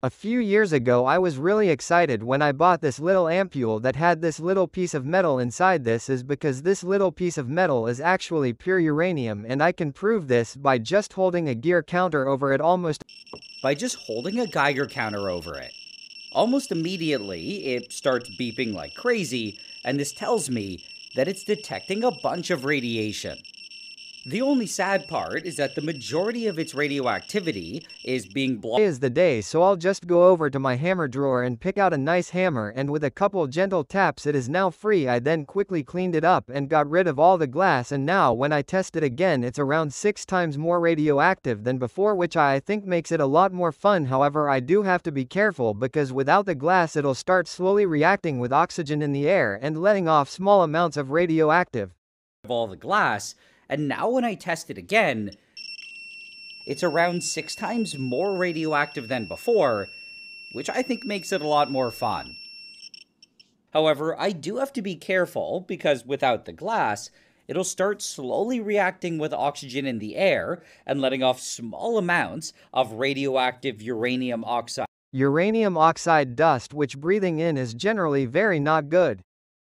A few years ago I was really excited when I bought this little ampule that had this little piece of metal inside this is because this little piece of metal is actually pure uranium and I can prove this by just holding a Geiger counter over it almost by just holding a Geiger counter over it. Almost immediately, it starts beeping like crazy, and this tells me that it's detecting a bunch of radiation. The only sad part is that the majority of its radioactivity is being blocked. is the day so I'll just go over to my hammer drawer and pick out a nice hammer and with a couple gentle taps it is now free I then quickly cleaned it up and got rid of all the glass and now when I test it again it's around 6 times more radioactive than before which I think makes it a lot more fun however I do have to be careful because without the glass it'll start slowly reacting with oxygen in the air and letting off small amounts of radioactive. Of All the glass and now when I test it again, it's around six times more radioactive than before, which I think makes it a lot more fun. However, I do have to be careful because without the glass, it'll start slowly reacting with oxygen in the air and letting off small amounts of radioactive uranium oxide. Uranium oxide dust which breathing in is generally very not good.